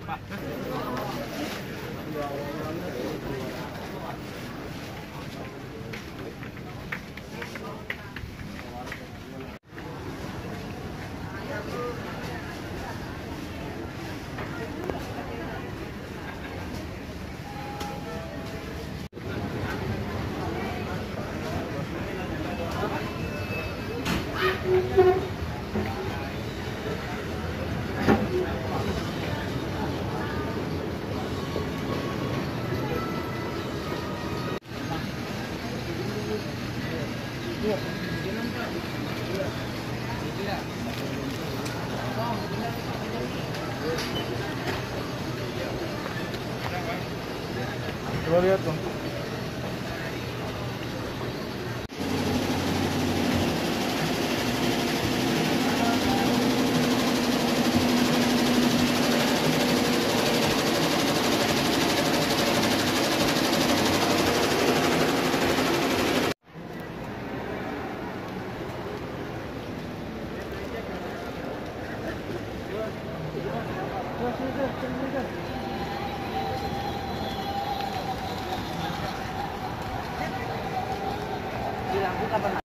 Bye. Gloria a Bilang kita pernah